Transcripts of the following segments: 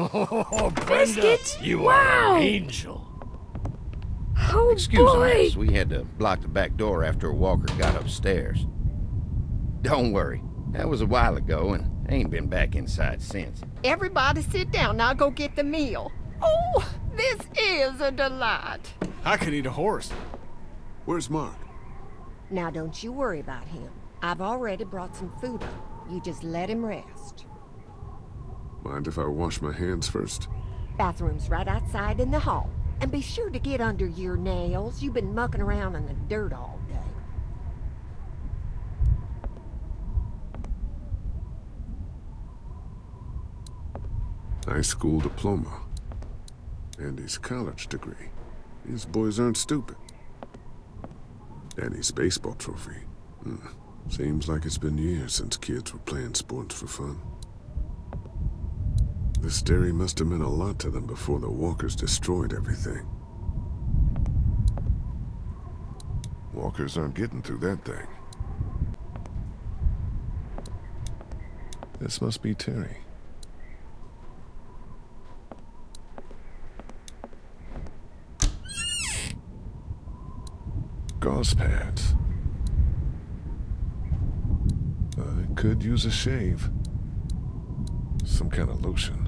Oh, Brenda, Biscuit? you Wow. are an angel. Oh Excuse boy! us, we had to block the back door after Walker got upstairs. Don't worry, that was a while ago and I ain't been back inside since. Everybody sit down. I'll go get the meal. Oh, this is a delight. I could eat a horse. Where's Mark? Now don't you worry about him. I've already brought some food up. You just let him rest. Mind if I wash my hands first? Bathroom's right outside in the hall. And be sure to get under your nails. You've been mucking around in the dirt all day. High school diploma. And his college degree. These boys aren't stupid. And his baseball trophy. Hmm. Seems like it's been years since kids were playing sports for fun. This dairy must have meant a lot to them before the walkers destroyed everything. Walkers aren't getting through that thing. This must be Terry. Gauze pads. I could use a shave. Some kind of lotion.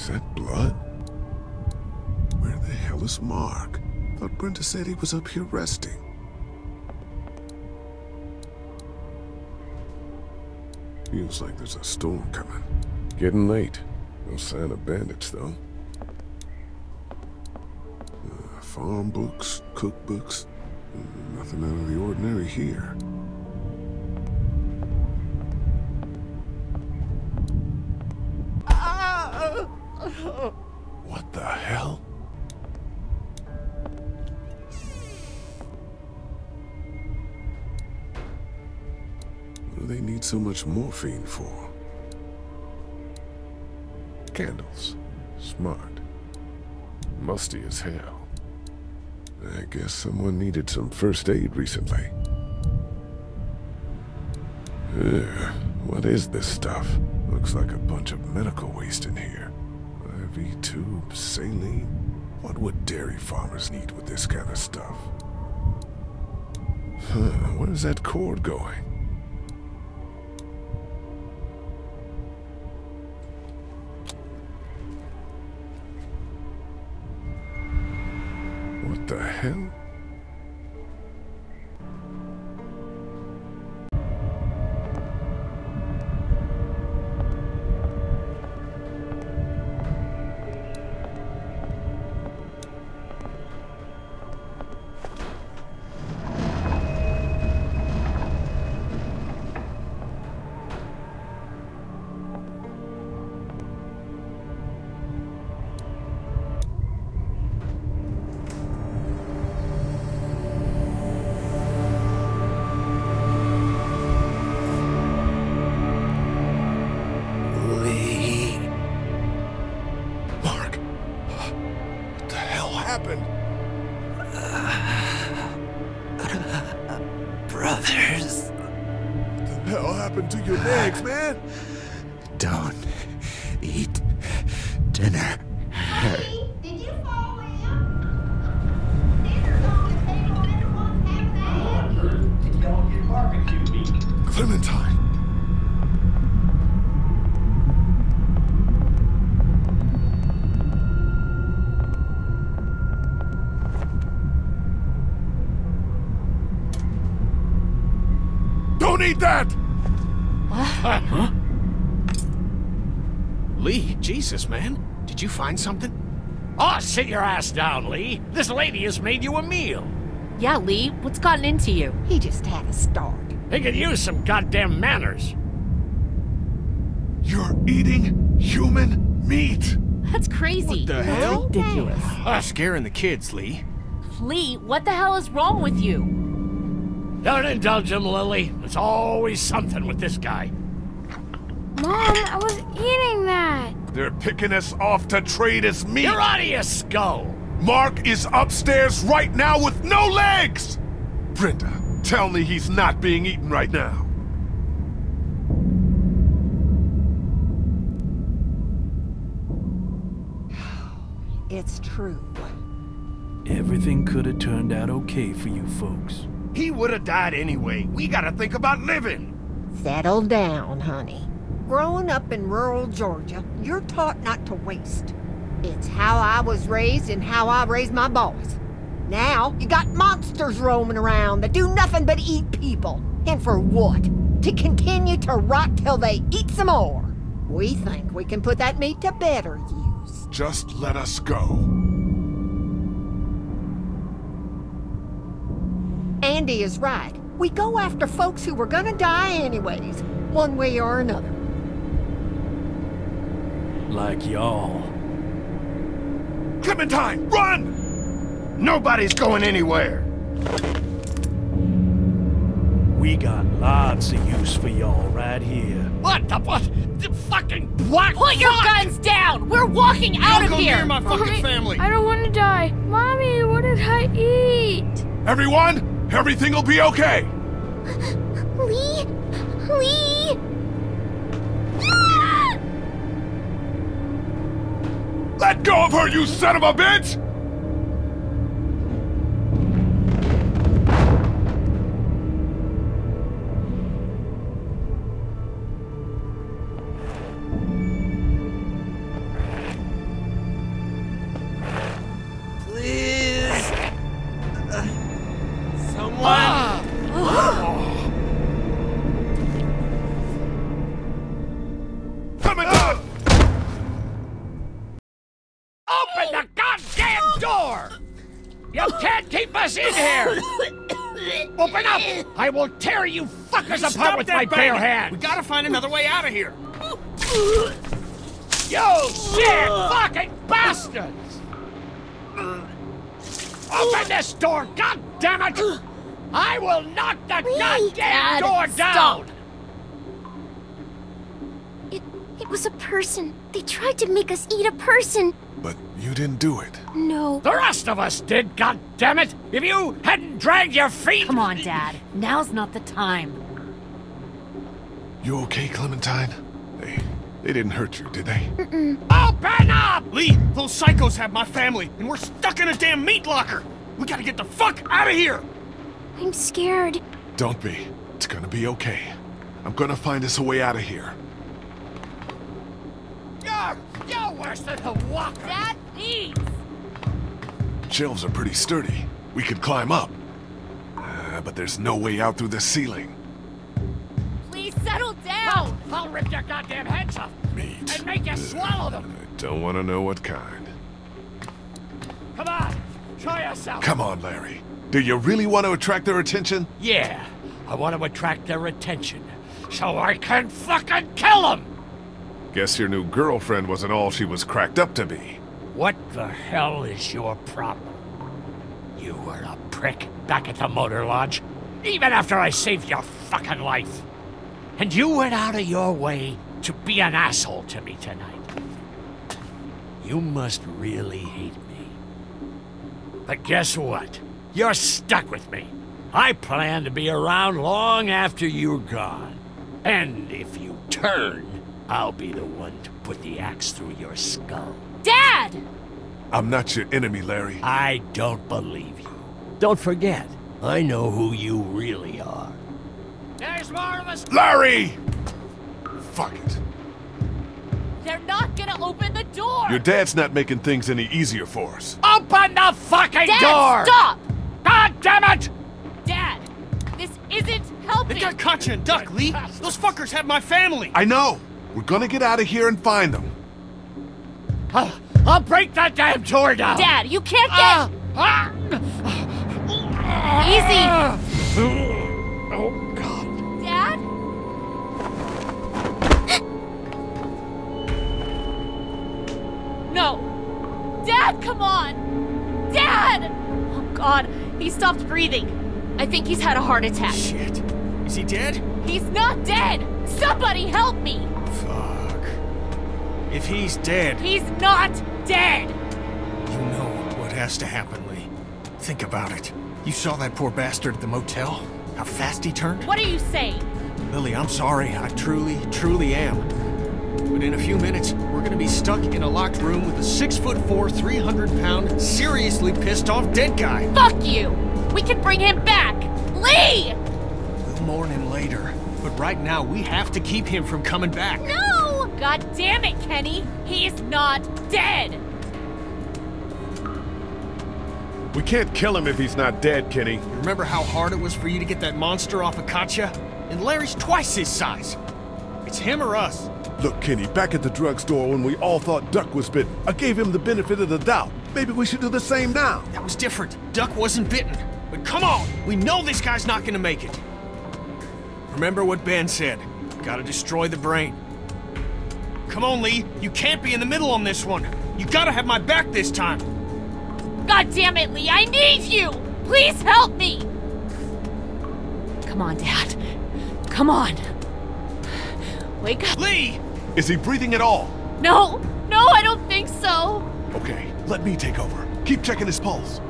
Is that blood? Where the hell is Mark? Thought Brenda said he was up here resting. Feels like there's a storm coming. Getting late. No sign of bandits, though. Uh, farm books, cookbooks. Nothing out of the ordinary here. So much morphine for? Candles. Smart. Musty as hell. I guess someone needed some first aid recently. Ugh, what is this stuff? Looks like a bunch of medical waste in here. IV tubes, saline. What would dairy farmers need with this kind of stuff? Huh, where's that cord going? What the hell? That! Lee, Jesus, man. Did you find something? Oh, sit your ass down, Lee. This lady has made you a meal. Yeah, Lee, what's gotten into you? He just had a start. He could use some goddamn manners. You're eating human meat! That's crazy. What the hell? ridiculous. Ah, scaring the kids, Lee. Lee, what the hell is wrong with you? Don't indulge him, Lily. There's always something with this guy. Mom, I was eating that. They're picking us off to trade as meat! You're out of your skull. Mark is upstairs right now with no legs! Brenda, tell me he's not being eaten right now. It's true. Everything could have turned out okay for you folks. He would have died anyway. We gotta think about living. Settle down, honey. Growing up in rural Georgia, you're taught not to waste. It's how I was raised and how I raised my boys. Now, you got monsters roaming around that do nothing but eat people. And for what? To continue to rot till they eat some more. We think we can put that meat to better use. Just let us go. Andy is right. We go after folks who were gonna die anyways, one way or another. Like y'all. Clementine, run! Nobody's going anywhere. We got lots of use for y'all right here. What the what? The fucking what? Put your guns down! We're walking out of Go here! near my fucking family. I don't want to die. Mommy, what did I eat? Everyone, everything will be okay. Lee? Lee? Let go of her, you son of a bitch! Up! I will tear you fuckers apart with that my bare banging. hands! We gotta find another way out of here. You sick fucking bastards! Open this door, god damn it! I will knock the goddamn Dad, door stop. down! It, it was a person. They tried to make us eat a person. But you didn't do it. No. The rest of us did, god damn it! If you hadn't dragged your feet! Come on, Dad. Now's not the time. You okay, Clementine? They, they didn't hurt you, did they? Open up! Lee, those psychos have my family, and we're stuck in a damn meat locker. We gotta get the fuck out of here. I'm scared. Don't be. It's gonna be okay. I'm gonna find us a way out of here. You're, you're worse than the walker! Dad, please! Shelves are pretty sturdy. We could climb up. Uh, but there's no way out through the ceiling. Please settle down! I'll rip your goddamn heads off Meat. and make you swallow them! I don't want to know what kind. Come on, show yourself! Come on, Larry. Do you really want to attract their attention? Yeah, I want to attract their attention so I can fucking kill them! Guess your new girlfriend wasn't all she was cracked up to be. What the hell is your problem? You were a prick back at the motor lodge, even after I saved your fucking life. And you went out of your way to be an asshole to me tonight. You must really hate me. But guess what? You're stuck with me. I plan to be around long after you're gone. And if you turn, I'll be the one to put the axe through your skull. Dad! I'm not your enemy, Larry. I don't believe you. Don't forget, I know who you really are. There's more of us. Larry! Fuck it. They're not gonna open the door! Your dad's not making things any easier for us. Open the fucking Dad, door! stop! God damn it! Dad, this isn't helping! They got Katjaa and Duck, Lee. Those fuckers have my family. I know. We're gonna get out of here and find them. I'll, I'll break that damn door down! Dad, you can't get... Ah! Easy! Oh, God. Dad? No! Dad, come on! Dad! Oh god, he stopped breathing. I think he's had a heart attack. Shit. Is he dead? He's not dead! Somebody help me! If he's dead, He's not dead! you know what has to happen, Lee. Think about it. You saw that poor bastard at the motel? How fast he turned? What are you saying? Lily, I'm sorry. I truly, truly am. But in a few minutes, we're gonna be stuck in a locked room with a six foot four, 300 pound, seriously pissed off dead guy. Fuck you! We can bring him back! Lee! We'll mourn him later. But right now, we have to keep him from coming back. No! God damn it, Kenny! He's not dead! We can't kill him if he's not dead, Kenny. Remember how hard it was for you to get that monster off of Katjaa? And Larry's twice his size. It's him or us. Look, Kenny, back at the drugstore when we all thought Duck was bitten, I gave him the benefit of the doubt. Maybe we should do the same now. That was different. Duck wasn't bitten. But come on, we know this guy's not gonna make it. Remember what Ben said. Gotta destroy the brain. Come on, Lee. You can't be in the middle on this one. You gotta have my back this time. God damn it, Lee! I need you! Please help me! Come on, Dad. Come on. Wake up. Lee! Is he breathing at all? No! No, I don't think so! Okay, let me take over. Keep checking his pulse.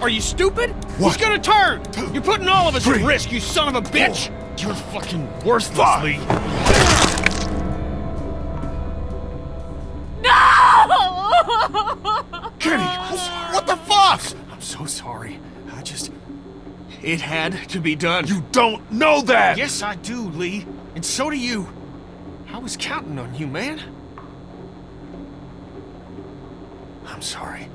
Are you stupid? What? He's gonna turn! You're putting all of us Three. at risk, you son of a bitch! You're fucking worthless, Five. Lee. No! Kenny, what the fuck? I'm so sorry. I just... It had to be done. You don't know that! Yes, I do, Lee. And so do you. I was counting on you, man. I'm sorry.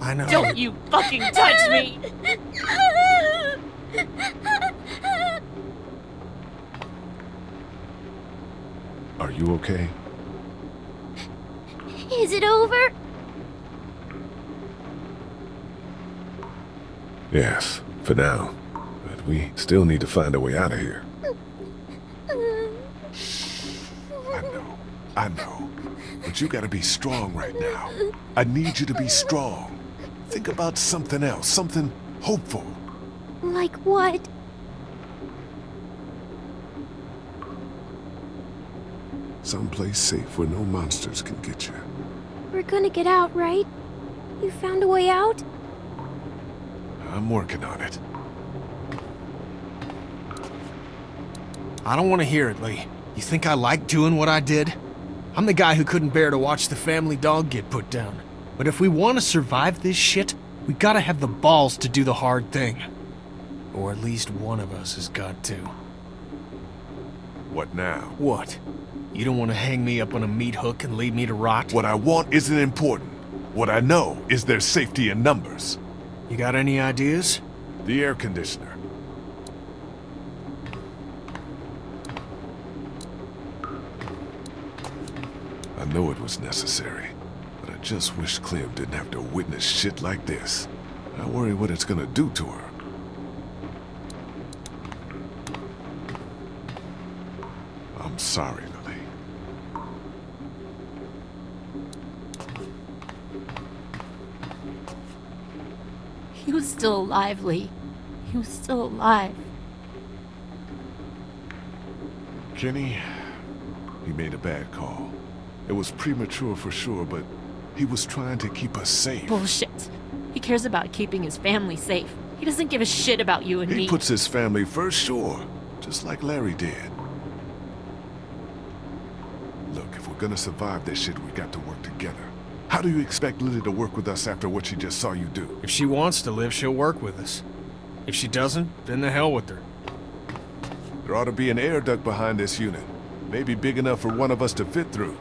I know. Don't you fucking touch me! Are you okay? Is it over? Yes, for now. But we still need to find a way out of here. I know. I know. But you gotta be strong right now. I need you to be strong. Think about something else, something hopeful. Like what? Someplace safe where no monsters can get you. We're gonna get out, right? You found a way out? I'm working on it. I don't want to hear it, Lee. You think I like doing what I did? I'm the guy who couldn't bear to watch the family dog get put down. But if we want to survive this shit, we gotta have the balls to do the hard thing. Or at least one of us has got to. What now? What? You don't want to hang me up on a meat hook and leave me to rot? What I want isn't important. What I know is there's safety in numbers. You got any ideas? The air conditioner. I know it was necessary, but I just wish Clem didn't have to witness shit like this. I worry what it's gonna do to her. I'm sorry, was still alive, Lee. He was still alive. Kenny, he made a bad call. It was premature for sure, but he was trying to keep us safe. Bullshit. He cares about keeping his family safe. He doesn't give a shit about you and He me. He puts his family first, sure, just like Larry did. Look, if we're gonna survive this shit, we got to work together. How do you expect Lily to work with us after what she just saw you do? If she wants to live, she'll work with us. If she doesn't, then the hell with her. There ought to be an air duct behind this unit. Maybe big enough for one of us to fit through.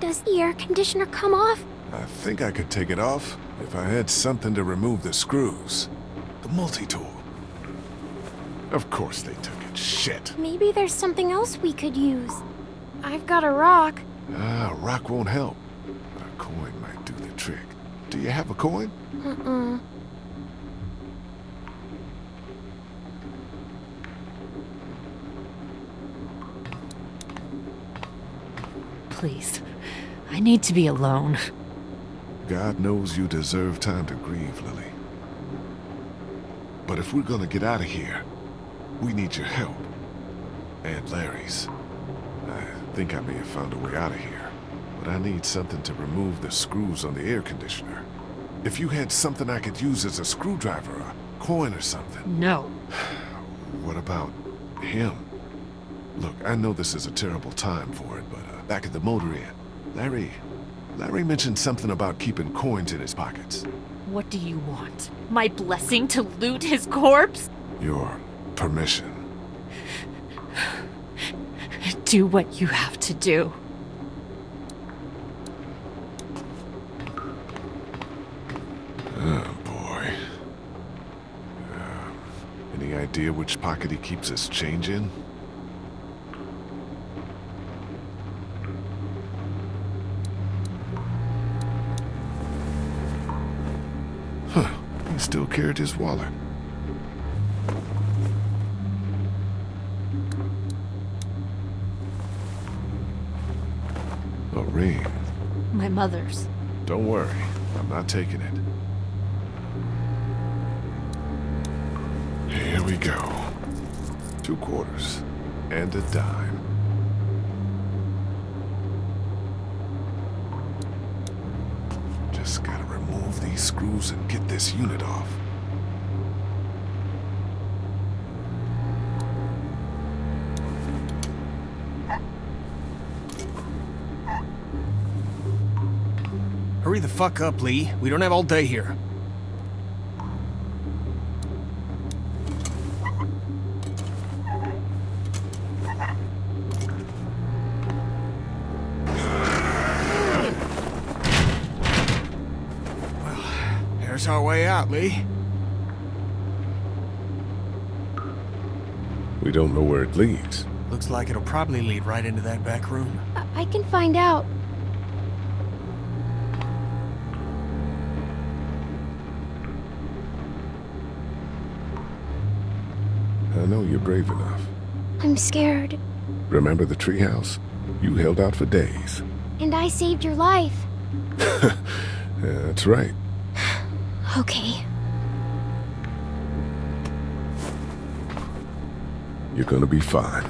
Does the air conditioner come off? I think I could take it off. If I had something to remove the screws. The multi-tool. Of course they took it. Shit. Maybe there's something else we could use. I've got a rock. Ah, a rock won't help. But a coin might do the trick. Do you have a coin? Uh-uh. Please. I need to be alone. God knows you deserve time to grieve, Lily. But if we're gonna get out of here, we need your help. And Larry's. I think I may have found a way out of here. But I need something to remove the screws on the air conditioner. If you had something I could use as a screwdriver, a coin or something. No. What about him? Look, I know this is a terrible time for it, but uh, back at the motor inn, Larry... Larry mentioned something about keeping coins in his pockets. What do you want? My blessing to loot his corpse? Your permission. Do what you have to do. Oh, boy. Uh, any idea which pocket he keeps his change in? Huh. He still carried his wallet. A ring. My mother's. Don't worry. I'm not taking it. Here we go. Two quarters. And a dime. Just gotta remove these screws and get this unit off. The fuck up, Lee. We don't have all day here. Well, there's our way out, Lee. We don't know where it leads. Looks like it'll probably lead right into that back room. I, I can find out. I know you're brave enough. I'm scared. Remember the treehouse? You held out for days. And I saved your life. That's right. Okay. You're gonna be fine.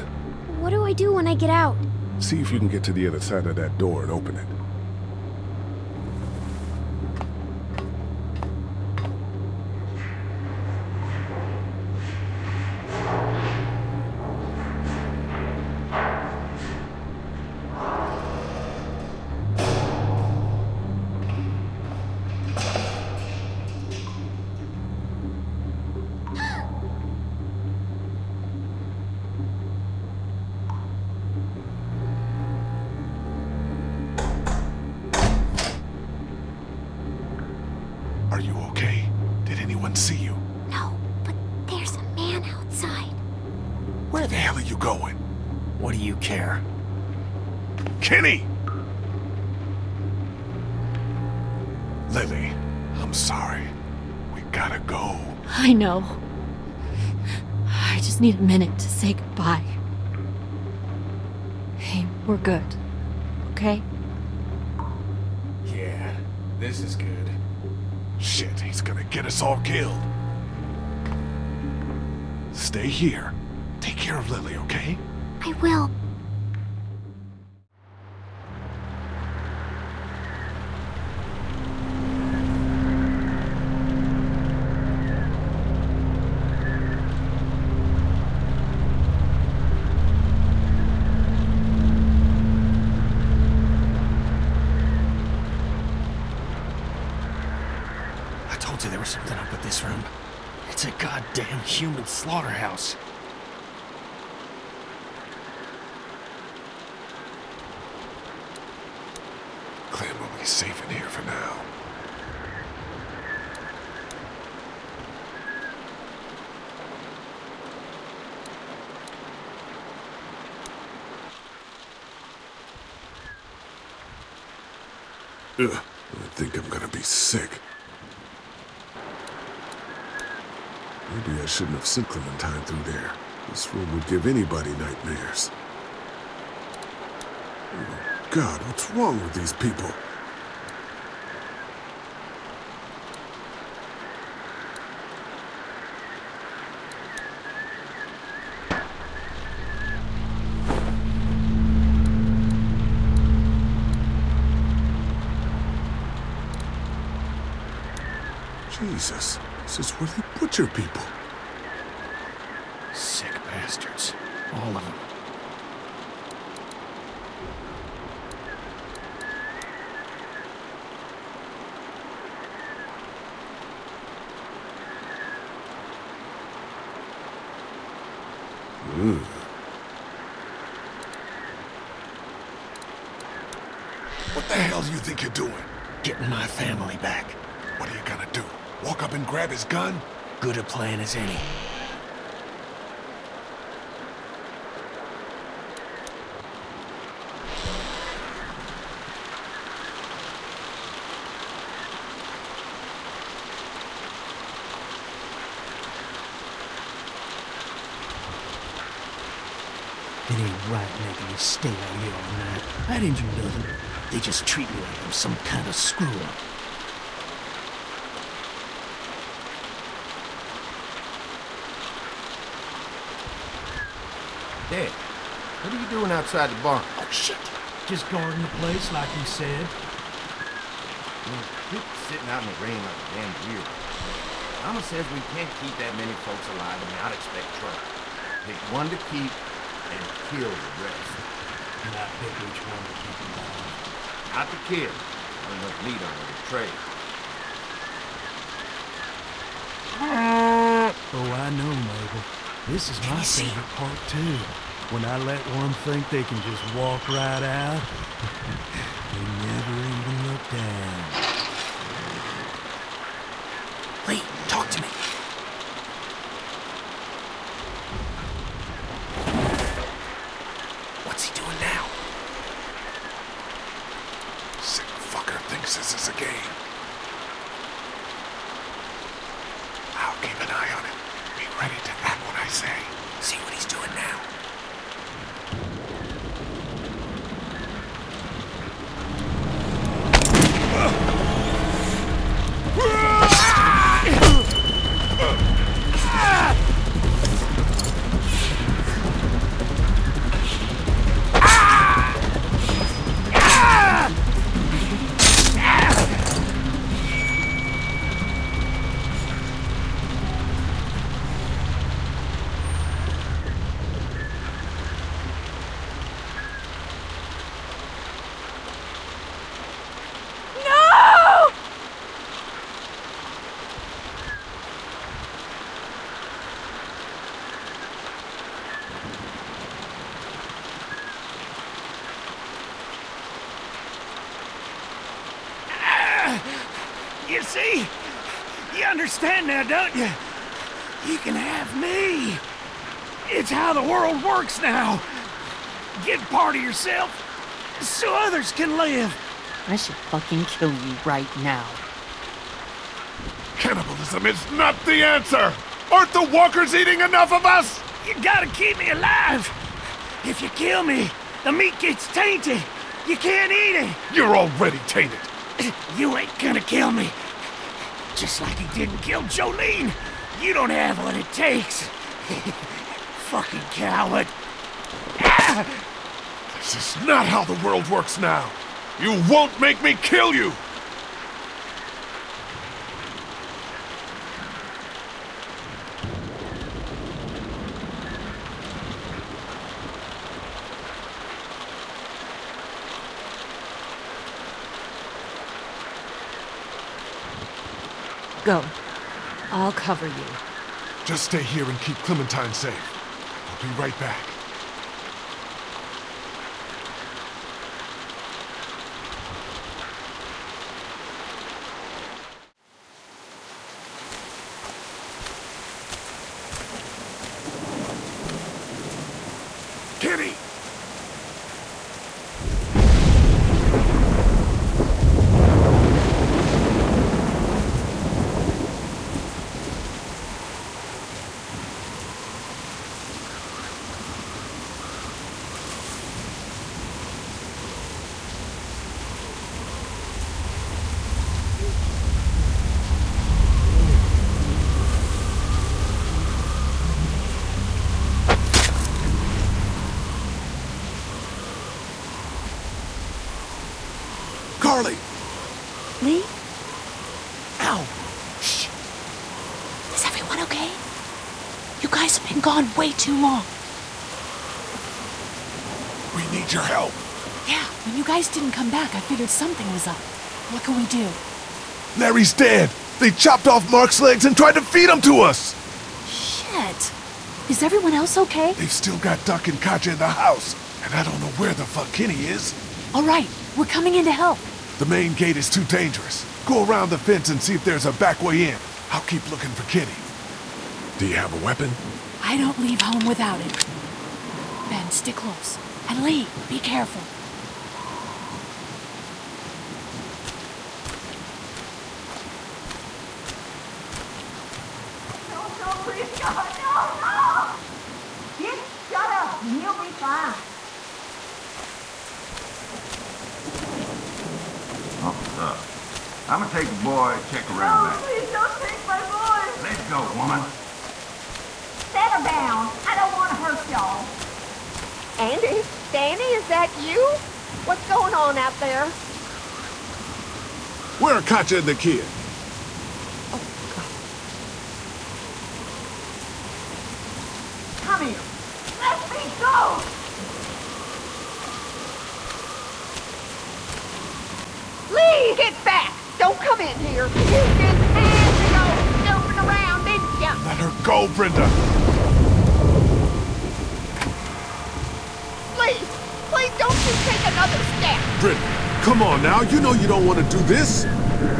What do I do when I get out? See if you can get to the other side of that door and open it. Just need a minute to say goodbye. Hey, we're good. Okay? Yeah, this is good. Shit, he's gonna get us all killed. Stay here. Take care of Lily, okay? I will. human slaughterhouse. Clem will be safe in here for now. Ugh, I think I'm gonna be sick. Maybe I shouldn't have sent Clementine through there. This room would give anybody nightmares. Oh, God, what's wrong with these people? Jesus, this is where they butcher people. Sick bastards. All of them. Ugh. What the hell do you think you're doing? Getting my family back. What are you gonna do? Walk up and grab his gun? Good a plan as any. It ain't right making me stay out here all night. I didn't do nothing. They just treat me like I'm some kind of screw Dad, what are you doing outside the barn? Oh, shit. Just guarding the place like you said. Quit sitting out in the rain like a damn deer. Mama says we can't keep that many folks alive and not expect trouble. Pick one to keep and kill the rest. And I pick which one to keep alive. Not the kid. Not enough meat on the tray. Oh, I know, Mabel. This is my favorite part, too. When I let one think they can just walk right out, understand now, don't you? You can have me. It's how the world works now. Give part of yourself so others can live. I should fucking kill you right now. Cannibalism is not the answer! Aren't the walkers eating enough of us? You gotta keep me alive. If you kill me, the meat gets tainted. You can't eat it. You're already tainted. You ain't gonna kill me. Just like he didn't kill Jolene. You don't have what it takes. Fucking coward. This is not how the world works now. You won't make me kill you! Go. I'll cover you. Just stay here and keep Clementine safe. I'll be right back. Kitty! Charlie! Lee? Ow! Is everyone okay? You guys have been gone way too long. We need your help. Yeah, when you guys didn't come back, I figured something was up. What can we do? Larry's dead. They chopped off Mark's legs and tried to feed him to us. Shit. Is everyone else okay? They've still got Duck and Katjaa in the house, and I don't know where the fuck Kenny is. All right, we're coming in to help. The main gate is too dangerous. Go around the fence and see if there's a back way in. I'll keep looking for Kenny. Do you have a weapon? I don't leave home without it. Ben, stick close. And Lee, be careful. No, no, please, God, no, no! Just shut up and you'll be fine. Oh, uh, Officer, I'm gonna take the boy, check around back. please don't take my boy. Let's go, woman. Settle down. I don't want to hurt y'all. Andy? Danny, is that you? What's going on out there? Where are Katjaa and the kid? Oh, God. Come here. Let me go. Lee, get back! Don't come in here. You just had to go snooping around, didn't ya? Let her go, Brenda. Please, please don't you take another step. Brenda, come on now. You know you don't want to do this.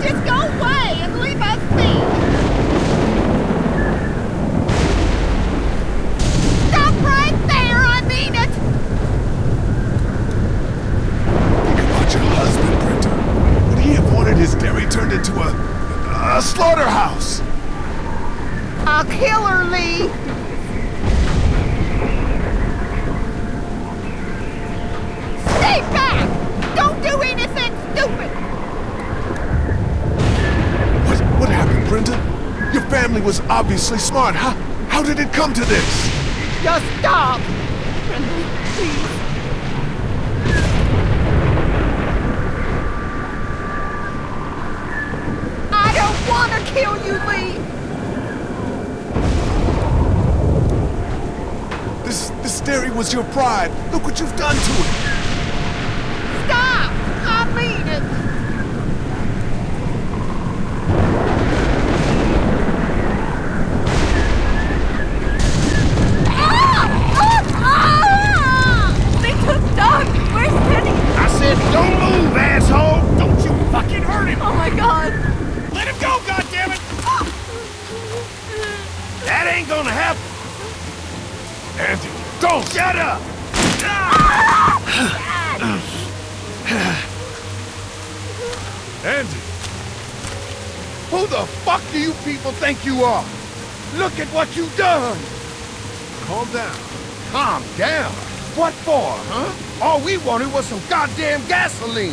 Just go away and leave us be. Stop right there, I mean it. Think about your husband, Brenda. Would he have wanted his dairy turned into a... a slaughterhouse? I'll kill her, Lee. Stay back! Don't do anything stupid! What, what happened, Brenda? Your family was obviously smart. How, how did it come to this? Just stop! Brenda, Please. I don't want to kill you, Lee! This, this dairy was your pride. Look what you've done to it. Stop! I mean it! They took Duck! Where's Kenny? I said don't move, asshole! Don't you fucking hurt him! Oh my god! Let him go, goddammit! That ain't gonna happen! Andy, don't! Shut up! Andy! Who the fuck do you people think you are? Look at what you've done! Calm down. Calm down. What for, huh? All we wanted was some goddamn gasoline.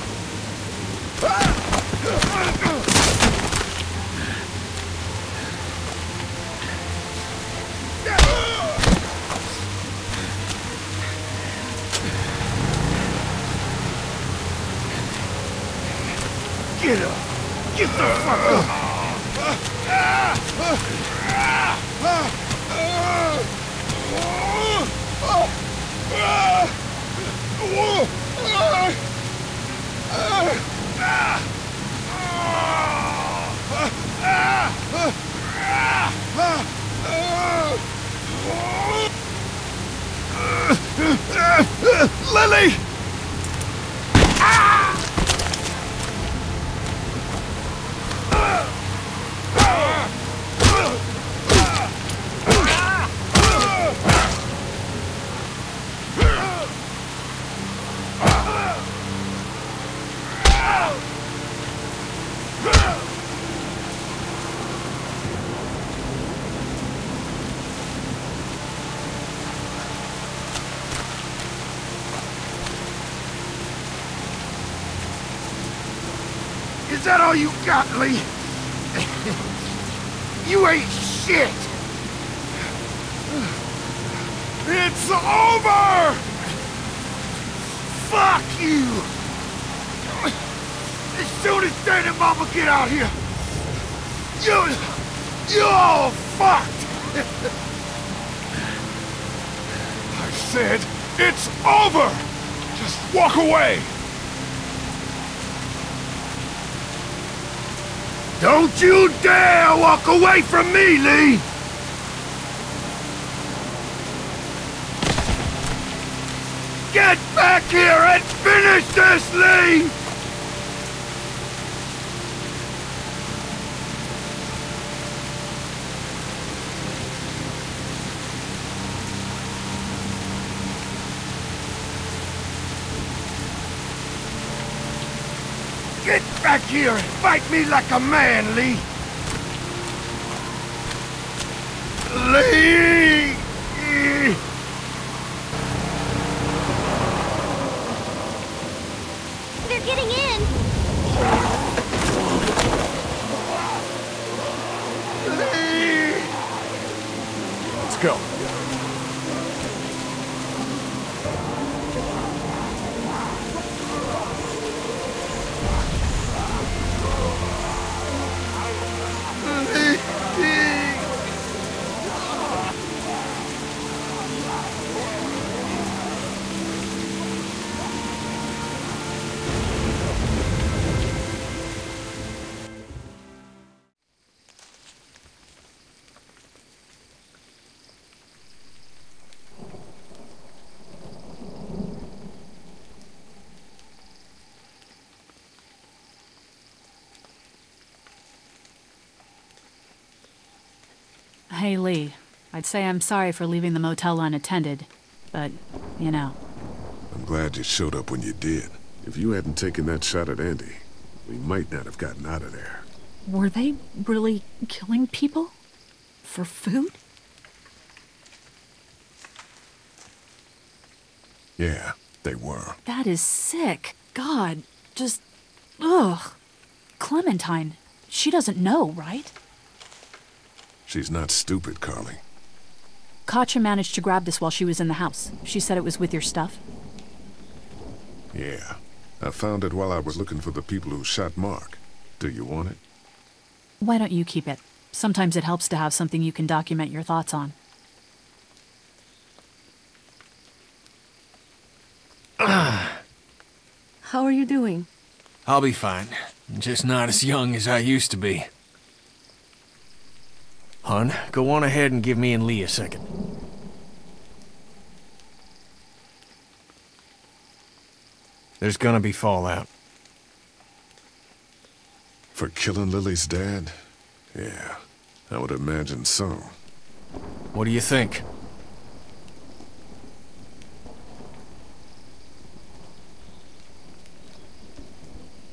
Is that all you got, Lee? You ain't shit! It's over! Fuck you! As soon as Dad and Mama get out here, you... You're all fucked! I said, it's over! Just walk away! Don't you dare walk away from me, Lee! Get back here and finish this, Lee! Here and fight me like a man, Lee! Lee! They're getting in. Lee! Let's go. Hey, Lee. I'd say I'm sorry for leaving the motel unattended, but, you know. I'm glad you showed up when you did. If you hadn't taken that shot at Andy, we might not have gotten out of there. Were they really killing people? For food? Yeah, they were. That is sick. God, just. Ugh. Clementine, she doesn't know, right? She's not stupid, Carley. Katjaa managed to grab this while she was in the house. She said it was with your stuff. Yeah. I found it while I was looking for the people who shot Mark. Do you want it? Why don't you keep it? Sometimes it helps to have something you can document your thoughts on. How are you doing? I'll be fine. Just not as young as I used to be. Hun, go on ahead and give me and Lee a second. There's gonna be fallout. For killing Lilly's dad? Yeah, I would imagine so. What do you think?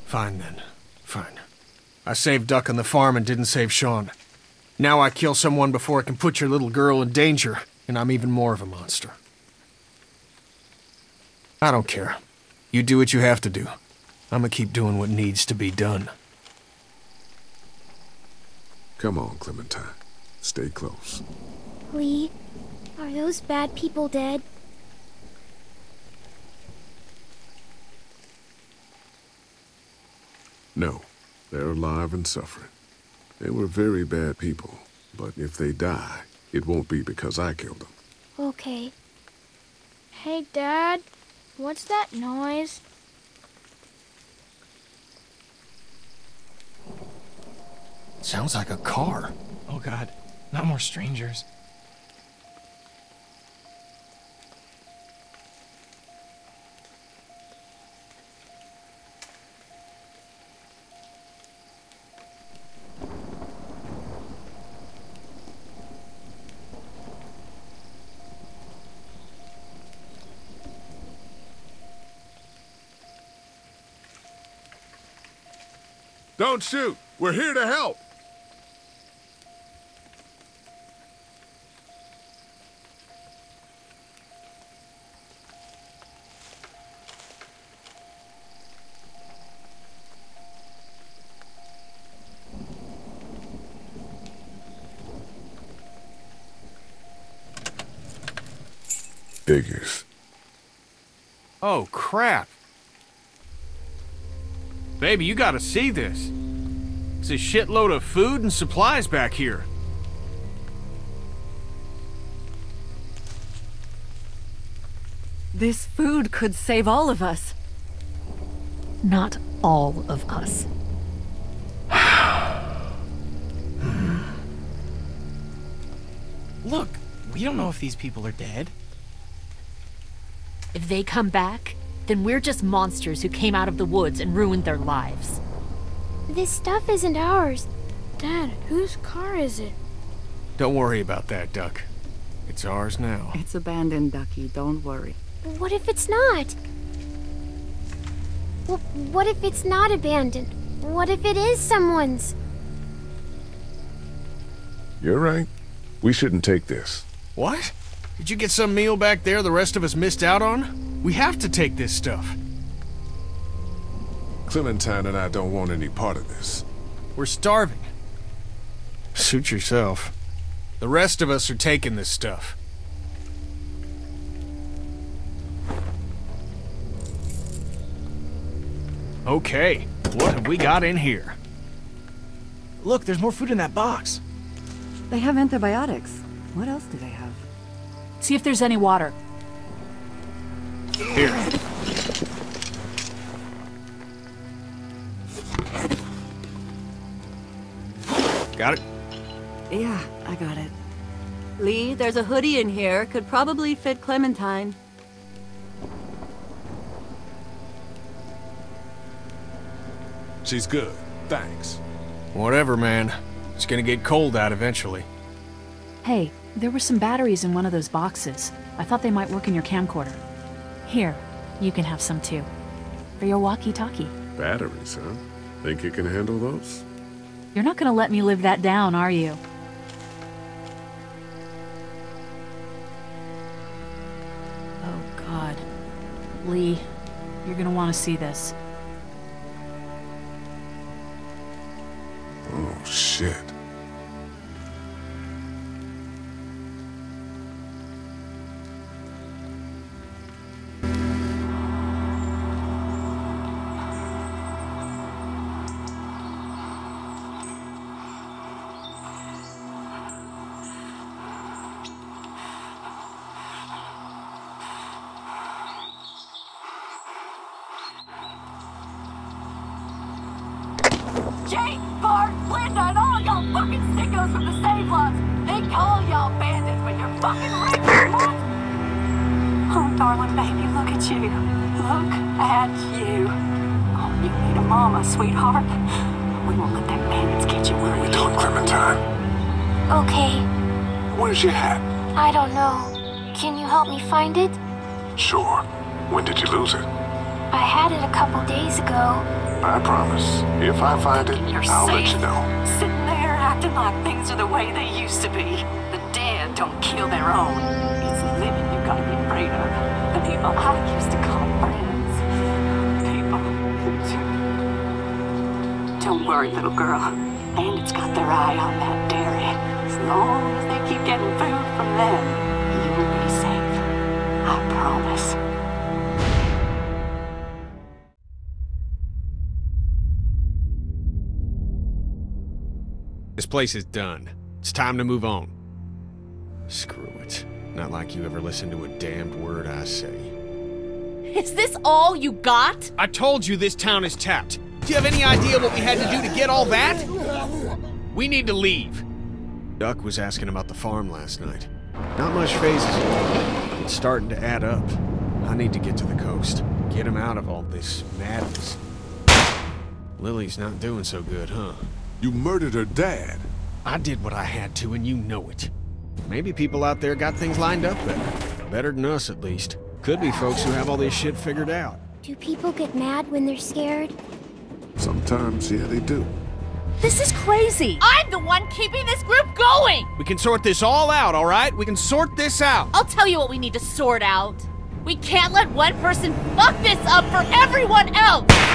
Fine then. Fine. I saved Duck on the farm and didn't save Shawn. Now I kill someone before I can put your little girl in danger, and I'm even more of a monster. I don't care. You do what you have to do. I'm gonna keep doing what needs to be done. Come on, Clementine. Stay close. Lee, are those bad people dead? No, they're alive and suffering. They were very bad people, but if they die, it won't be because I killed them. Okay. Hey, Dad. What's that noise? Sounds like a car. Oh god, not more strangers. Don't shoot. We're here to help. Figures. Oh, crap. Baby, you gotta see this. It's a shitload of food and supplies back here. This food could save all of us. Not all of us. Look, we don't know if these people are dead. If they come back, then we're just monsters who came out of the woods and ruined their lives. This stuff isn't ours. Dad, whose car is it? Don't worry about that, Duck. It's ours now. It's abandoned, Ducky. Don't worry. What if it's not? Well, what if it's not abandoned? What if it is someone's? You're right. We shouldn't take this. What? Did you get some meal back there the rest of us missed out on? We have to take this stuff. Clementine and I don't want any part of this. We're starving. Suit yourself. The rest of us are taking this stuff. Okay, what have we got in here? Look, there's more food in that box. They have antibiotics. What else do they have? See if there's any water. Here. Got it? Yeah, I got it. Lee, there's a hoodie in here. Could probably fit Clementine. She's good. Thanks. Whatever, man. It's gonna get cold out eventually. Hey, there were some batteries in one of those boxes. I thought they might work in your camcorder. Here, you can have some too. For your walkie-talkie. Batteries, huh? Think you can handle those? You're not gonna let me live that down, are you? Oh, God. Lee, you're gonna want to see this. Oh, shit. Fucking sickos from the Save Lots. They call y'all bandits, but you're fucking racist. Oh, darling baby, look at you. Look at you. Oh, you need a mama, sweetheart. We won't let them bandits get you, will we? Don't, Clementine. Okay, Where's your hat? I don't know. Can you help me find it? Sure. When did you lose it? I had it a couple days ago. I promise. If I find it, You're I'll let safe. you know. Like things are the way they used to be. The dead don't kill their own. It's the living you've gotta be afraid of. The people I used to call friends. People who do. Don't worry, little girl. Bandits got their eye on that dairy. As long as they keep getting food from them, you will be safe. I promise. This place is done. It's time to move on. Screw it. Not like you ever listen to a damned word I say. Is this all you got? I told you this town is tapped. Do you have any idea what we had to do to get all that? We need to leave. Duck was asking about the farm last night. Not much phases yet. It's starting to add up. I need to get to the coast. Get him out of all this madness. Lilly's not doing so good, huh? You murdered her dad. I did what I had to, and you know it. Maybe people out there got things lined up better. Better than us, at least. Could be folks who have all this shit figured out. Do people get mad when they're scared? Sometimes, yeah, they do. This is crazy! I'm the one keeping this group going! We can sort this all out, all right? We can sort this out. I'll tell you what we need to sort out. We can't let one person fuck this up for everyone else!